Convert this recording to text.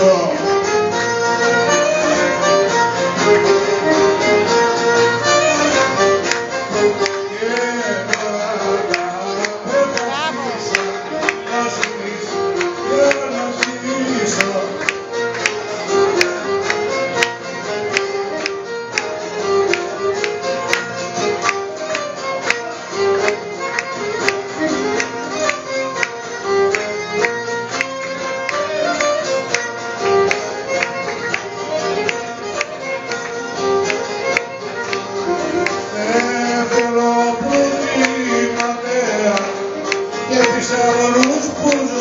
Lord. Deixa ela nos pulsos